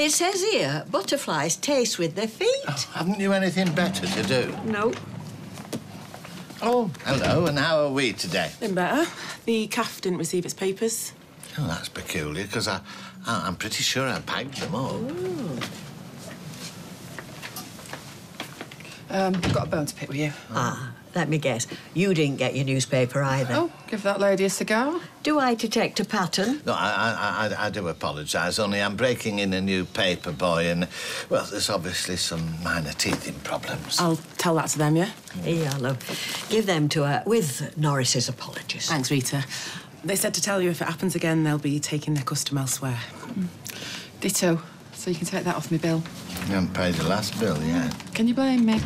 It says here, butterflies taste with their feet. Oh, haven't you anything better to do? No. Oh, hello, and how are we today? Been better. The CAF didn't receive its papers. Oh, that's peculiar, because I, I, I'm pretty sure I bagged them up. Um, I've got a bone to pick with you. Ah, let me guess. You didn't get your newspaper either. Oh, give that lady a cigar. Do I detect a pattern? No, I, I, I, I do apologise, only I'm breaking in a new paper, boy, and, well, there's obviously some minor teething problems. I'll tell that to them, yeah? Yeah, love. Give them to her with Norris's apologies. Thanks, Rita. They said to tell you if it happens again, they'll be taking their custom elsewhere. Ditto. So you can take that off my bill. You haven't paid the last bill yet. Can you blame me?